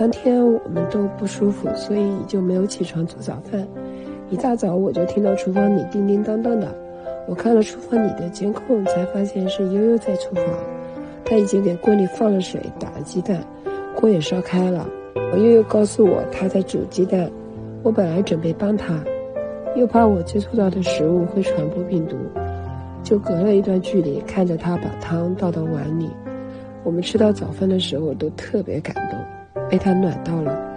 当天我们都不舒服，所以就没有起床做早饭。一大早我就听到厨房里叮叮当当的，我看了厨房里的监控，才发现是悠悠在厨房。他已经给锅里放了水，打了鸡蛋，锅也烧开了。我悠悠告诉我他在煮鸡蛋，我本来准备帮他，又怕我接触到的食物会传播病毒，就隔了一段距离看着他把汤倒到碗里。我们吃到早饭的时候都特别感动，被他暖到了。